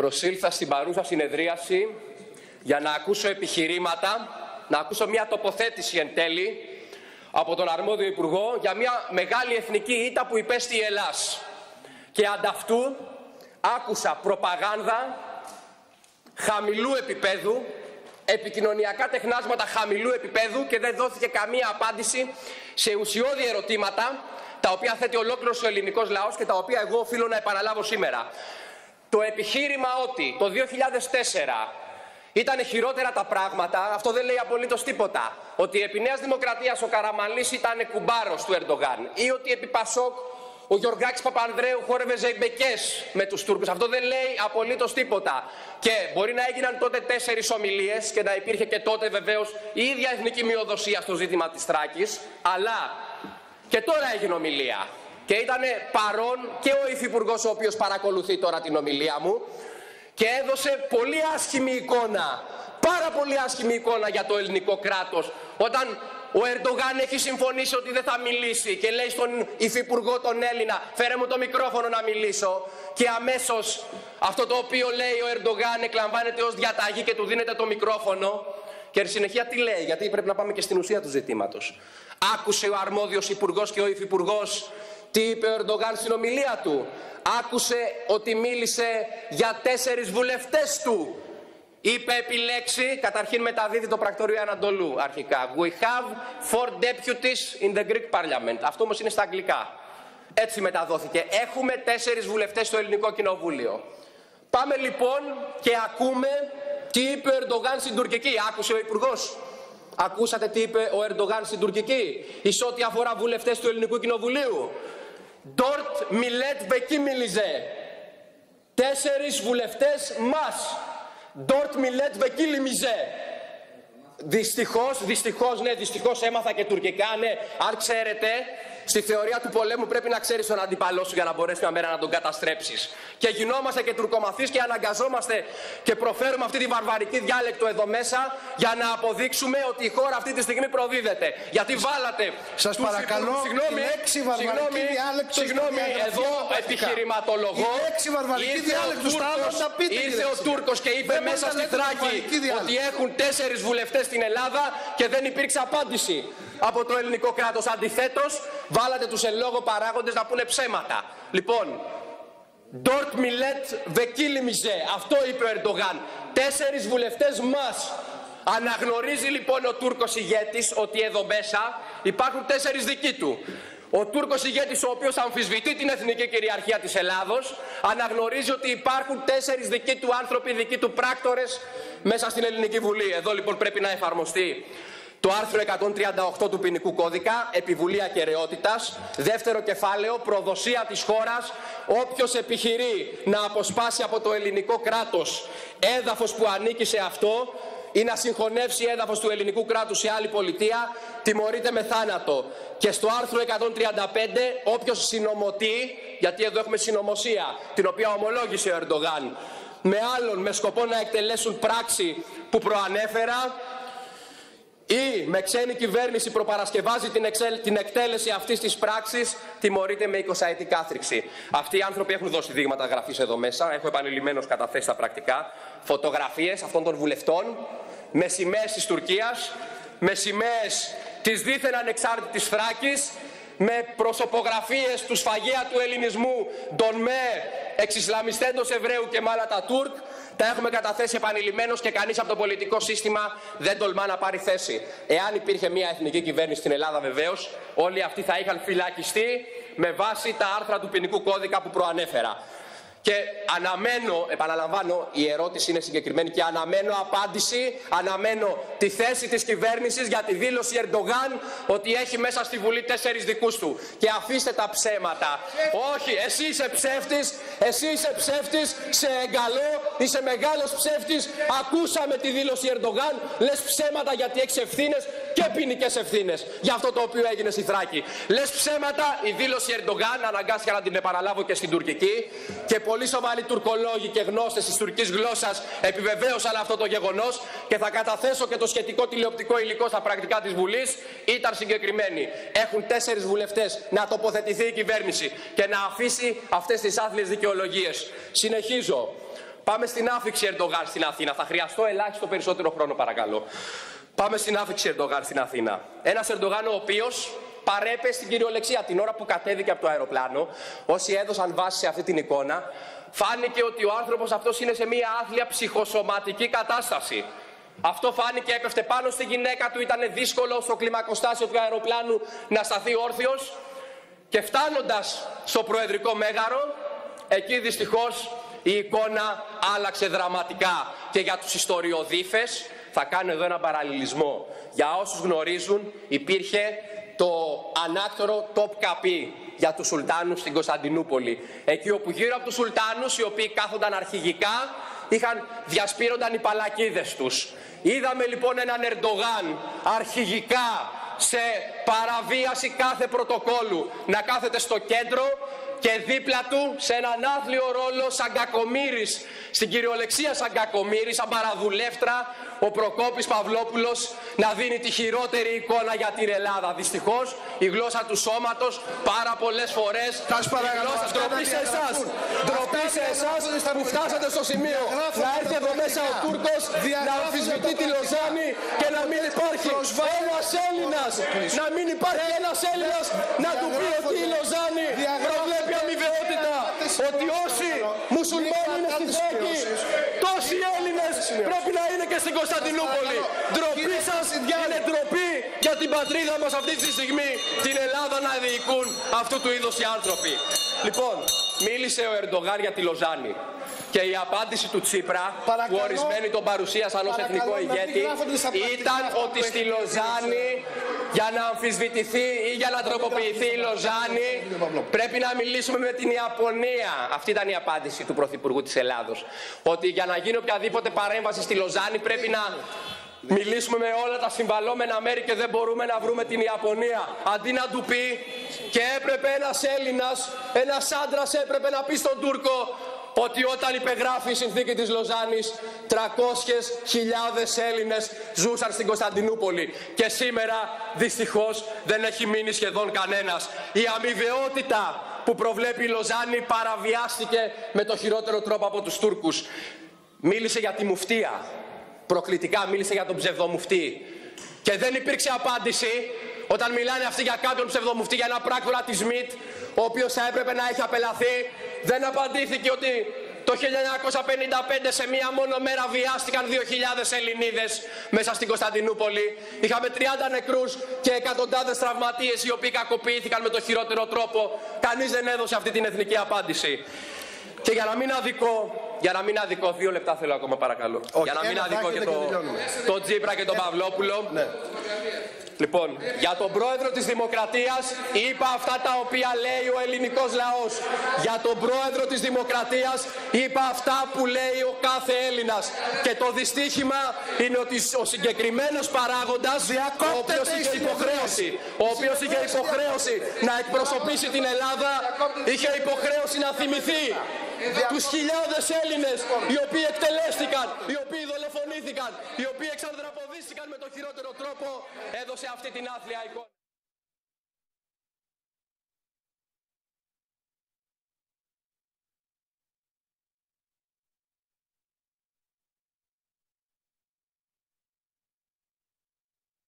προσήλθα στην παρούσα συνεδρίαση για να ακούσω επιχειρήματα, να ακούσω μια τοποθέτηση εν τέλει από τον αρμόδιο Υπουργό για μια μεγάλη εθνική ήττα που υπέστη η Ελλάς. Και ανταυτού άκουσα προπαγάνδα χαμηλού επίπεδου, επικοινωνιακά τεχνάσματα χαμηλού επίπεδου και δεν δόθηκε καμία απάντηση σε ουσιώδη ερωτήματα τα οποία θέτει ολόκληρος ο ελληνικός λαός και τα οποία εγώ οφείλω να επαναλάβω σήμερα. Το επιχείρημα ότι το 2004 ήταν χειρότερα τα πράγματα, αυτό δεν λέει απολύτως τίποτα. Ότι επί Νέας Δημοκρατίας ο Καραμαλής ήταν κουμπάρος του Ερντογάν ή ότι επί Πασόκ ο Γιωργάκης Παπανδρέου χόρευε ζεϊμπεκές με τους Τούρκους. Αυτό δεν λέει απολύτως τίποτα. Και μπορεί να έγιναν τότε τέσσερις ομιλίες και να υπήρχε και τότε βεβαίως η ίδια εθνική μειοδοσία στο ζήτημα της Θράκης. Αλλά και τώρα έγινε ομιλία. Και ήταν παρόν και ο Υφυπουργός ο οποίος παρακολουθεί τώρα την ομιλία μου και έδωσε πολύ άσχημη εικόνα, πάρα πολύ άσχημη εικόνα για το ελληνικό κράτος όταν ο Ερντογάν έχει συμφωνήσει ότι δεν θα μιλήσει και λέει στον υφυπουργό τον Έλληνα φέρε μου το μικρόφωνο να μιλήσω και αμέσως αυτό το οποίο λέει ο Ερντογάν εκλαμβάνεται ως διαταγή και του δίνεται το μικρόφωνο και συνεχεία τι λέει, γιατί πρέπει να πάμε και στην ουσία του ζητήματος. Άκουσε ο αρμόδιος υπουργός και ο υφυπουργός τι είπε ο Ερντογάν στην ομιλία του; Άκουσε ότι μίλησε για τέσσερις βουλευτές του Είπε επιλέξει, καταρχήν μεταδίδει το πρακτορείο Ανατολού αρχικά. We have four deputies in the Greek Parliament. Αυτό όμως είναι στα αγγλικά. Έτσι μεταδόθηκε. Έχουμε τέσσερις βουλευτές στο Ελληνικό Κοινοβούλιο. Πάμε λοιπόν και ακούμε τι είπε ο Ερντογάν στην Τουρκική. Άκουσε ο υπουργός. Ακούσατε τι είπε ο Ερντογάν στην Τουρκική; Εις ό,τι αφορά βουλευτές του Ελληνικού Κοινοβουλίου. Ντόρτ Μιλέτ Μπεκίμιλιζε. Τέσσερις βουλευτές μας. Ντόρτ Μιλέτ Βεκίλι Μιζέ. Δυστυχώς, δυστυχώς, ναι, δυστυχώς έμαθα και τουρκικά, ναι, αν ξέρετε, Στη θεωρία του πολέμου πρέπει να ξέρεις τον αντίπαλό σου για να μπορέσει μια μέρα να τον καταστρέψεις. Και γινόμαστε και τουρκομαθείς και αναγκαζόμαστε και προφέρουμε αυτή τη βαρβαρική διάλεκτο εδώ μέσα για να αποδείξουμε ότι η χώρα αυτή τη στιγμή προδίδεται. Γιατί βάλατε. Σας παρακαλώ, συγγνώμη, λέξη βαρβαρική διάλεκτο. Συγγνώμη, εδώ επιχειρηματολογώ. Η λέξη βαρβαρική διάλεκτος Ήρθε ο Τούρκος και είπε μέσα στη Θράκη ότι έχουν τέσσερις βουλευτές στην Ελλάδα και δεν υπήρξε απάντηση από το ελληνικό κράτος. Αντιθέτως, βάλατε τους εν λόγω παράγοντες να πούνε ψέματα. Λοιπόν, Ντόρτ Μιλέτ Βεκίλη Μιζέ. Αυτό είπε ο Ερντογάν. Τέσσερις βουλευτές μας. Αναγνωρίζει λοιπόν ο Τούρκος ηγέτης ότι εδώ μέσα υπάρχουν τέσσερις δικοί του. Ο Τούρκος ηγέτης ο οποίος αμφισβητεί την εθνική κυριαρχία της Ελλάδος αναγνωρίζει ότι υπάρχουν τέσσερις δικοί του άνθρωποι, δικοί του πράκτορες μέσα στην Ελληνική Βουλή. Εδώ λοιπόν πρέπει να εφαρμοστεί το άρθρο 138 του ποινικού κώδικα, επιβουλή ακαιρεότητας, δεύτερο κεφάλαιο, προδοσία της χώρας, όποιος επιχειρεί να αποσπάσει από το ελληνικό κράτος έδαφος που ανήκει σε αυτό ή να συγχωνεύσει έδαφος του ελληνικού κράτους σε άλλη πολιτεία, τιμωρείται με θάνατο. Και στο άρθρο 135, όποιος συνομωτεί, γιατί εδώ έχουμε συνωμοσία, την οποία ομολόγησε ο Ερντογάν, με άλλον με σκοπό να εκτελέσουν πράξη που προανέφερα, ή με ξένη κυβέρνηση προπαρασκευάζει την, την εκτέλεση αυτής της πράξης, τιμωρείται με 20 ετή κάθριξη. Αυτοί οι άνθρωποι έχουν δώσει δείγματα γραφής εδώ μέσα. Έχω επανειλημμένω καταθέσει τα πρακτικά. Φωτογραφίες αυτών των βουλευτών με σημαίες της Τουρκίας, με σημαίες της δίθεν ανεξάρτητης Θράκης, με προσωπογραφίες του σφαγέα του ελληνισμού, τον με εξισλαμιστέντος Εβραίου και μάλατα Τούρκ, τα έχουμε καταθέσει επανειλημμένως και κανείς από το πολιτικό σύστημα δεν τολμά να πάρει θέση. Εάν υπήρχε μια εθνική κυβέρνηση στην Ελλάδα, βεβαίως, όλοι αυτοί θα είχαν φυλακιστεί με βάση τα άρθρα του ποινικού κώδικα που προανέφερα. Και αναμένω, επαναλαμβάνω, η ερώτηση είναι συγκεκριμένη και αναμένω απάντηση, αναμένω τη θέση της κυβέρνησης για τη δήλωση Ερντογάν ότι έχει μέσα στη Βουλή τέσσερις δικούς του. Και αφήστε τα ψέματα. Όχι, εσύ είσαι ψεύτης, εσύ είσαι ψεύτης, σε εγκαλώ, είσαι μεγάλος ψεύτης. Ακούσαμε τη δήλωση Ερντογάν, λες ψέματα γιατί έχεις ευθύνες και ποινικές ευθύνες για αυτό το οποίο έγινε στη Θράκη. Λες ψέματα, η δήλωση Ερντογάν αναγκάστηκα να την επαναλάβω και στην τουρκική και πολύ σοβαροί τουρκολόγοι και γνώστες της τουρκικής γλώσσας επιβεβαίωσαν αυτό το γεγονός και θα καταθέσω και το σχετικό τηλεοπτικό υλικό στα πρακτικά της Βουλής ήταν συγκεκριμένοι. Έχουν τέσσερις βουλευτές να τοποθετηθεί η κυβέρνηση και να αφήσει αυτές τις άθλιες δικαιολογίες. Συνεχίζω. Πάμε στην άφηξη Ερντογάν στην Αθήνα. Θα χρειαστώ ελάχιστο περισσότερο χρόνο, παρακαλώ. Πάμε στην άφηξη Ερντογάν στην Αθήνα. Ένας Ερντογάν ο οποίος παρέπε στην κυριολεξία την ώρα που κατέβηκε από το αεροπλάνο. Όσοι έδωσαν βάση σε αυτή την εικόνα, φάνηκε ότι ο άνθρωπος αυτός είναι σε μια άθλια ψυχοσωματική κατάσταση. Αυτό φάνηκε, έπεφτε πάνω στη γυναίκα του, ήταν δύσκολο στο κλιμακοστάσιο του αεροπλάνου να σταθεί όρθιος και φτάνοντας στο Προεδρικό Μέγαρο, εκεί δυστυχώς η εικόνα άλλαξε δραματικά και για τους ιστοριοδίφες θα κάνω εδώ ένα παραλληλισμό. Για όσους γνωρίζουν υπήρχε το ανάκτορο Top Καπί για τους Σουλτάνους στην Κωνσταντινούπολη. Εκεί όπου γύρω από τους Σουλτάνους οι οποίοι κάθονταν αρχηγικά είχαν, διασπείρονταν οι παλακίδες τους. Είδαμε λοιπόν έναν Ερντογάν αρχηγικά σε παραβίαση κάθε πρωτοκόλου να κάθεται στο κέντρο και δίπλα του σε έναν άθλιο ρόλο σαν κακομύρης, στην κυριολεξία σαν κακομύρης, σαν παραδουλεύτρα, ο Προκόπης Παυλόπουλος να δίνει τη χειρότερη εικόνα για την Ελλάδα. Δυστυχώς η γλώσσα του σώματος πάρα πολλές φορές η γλώσσα ντροπή σε εσάς, ντροπή σε εσάς που φτάσατε στο σημείο να έρθει εδώ μέσα ο Τούρκος να αμφισβητεί τη Λοζάνη και να μην υπάρχει ένας Έλληνας, να μην υπάρχει ένας Έλληνας να του πει ότι η Λοζάνη προβλέπει αμοιβαιότητα, ότι όσοι μουσουλμάνοι είναι στη Θράκη, τόσοι Έλληνες πρέπει να είναι και στην Κωνσταντινούπολη. Ντροπή σας είναι ντροπή για την πατρίδα μας αυτή τη στιγμή, την Ελλάδα να διοικούν αυτού του είδους οι άνθρωποι. Λοιπόν, μίλησε ο Ερντογάν για τη Λοζάνη. Και η απάντηση του Τσίπρα, Παρακαλώ. που ορισμένοι τον παρουσίασαν ως Παρακαλώ, εθνικό να μην ηγέτη, γράφονται στα πρακτικά ήταν αυτά που ότι έχει στη πει ο Λοζάνη για να αμφισβητηθεί ή για να τροποποιηθεί η Λοζάνη πρέπει να μιλήσουμε με την Ιαπωνία. Αυτή ήταν η απάντηση του Πρωθυπουργού της Ελλάδος. Ότι για να γίνει οποιαδήποτε παρέμβαση στη Λοζάνη πρέπει να μιλήσουμε με όλα τα συμβαλόμενα μέρη και δεν μπορούμε να βρούμε την Ιαπωνία. Αντί να του πει και έπρεπε ένας Έλληνας, ένας άντρας έπρεπε να πει στον Τούρκο ότι όταν υπεγράφει η συνθήκη της Λοζάνης 300.000 Έλληνες ζούσαν στην Κωνσταντινούπολη και σήμερα δυστυχώς δεν έχει μείνει σχεδόν κανένας. Η αμοιβαιότητα που προβλέπει η Λοζάνη παραβιάστηκε με το χειρότερο τρόπο από τους Τούρκους. Μίλησε για τη μουφτία. Προκλητικά μίλησε για τον ψευδομουφτή. Και δεν υπήρξε απάντηση όταν μιλάνε αυτοί για κάποιον ψευδομουφτή, για ένα πράκτορα της ΜΙΤ, ο οποίος θα έπρεπε να έχει απελαθεί. Δεν απαντήθηκε ότι το 1955 σε μία μόνο μέρα βιάστηκαν 2.000 Ελληνίδες μέσα στην Κωνσταντινούπολη. Είχαμε 30 νεκρούς και εκατοντάδες τραυματίες οι οποίοι κακοποιήθηκαν με το χειρότερο τρόπο. Κανείς δεν έδωσε αυτή την εθνική απάντηση. Και για να μην αδικό, για να μην αδικό, δύο λεπτά θέλω ακόμα παρακαλώ. για να μην ένα θα αδικό και έχετε το, και τελειώνουμε. το Τζίπρα και τον Παυλόπουλο. Ναι. Λοιπόν, για τον πρόεδρο της Δημοκρατίας είπα αυτά τα οποία λέει ο ελληνικός λαός. Για τον πρόεδρο της Δημοκρατίας είπα αυτά που λέει ο κάθε Έλληνας. Και το δυστύχημα είναι ότι ο συγκεκριμένος παράγοντας, ο οποίος είχε υποχρέωση, ο οποίος είχε υποχρέωση να εκπροσωπήσει την Ελλάδα, είχε υποχρέωση να θυμηθεί τους χιλιάδες Έλληνες οι οποίοι εκτελέστηκαν, οι οποίοι δολοφονήθηκαν, οι οποίοι εξανδραποδίστηκαν με το χειρότερο τρόπο, έδωσε αυτή την άθλια εικόνα.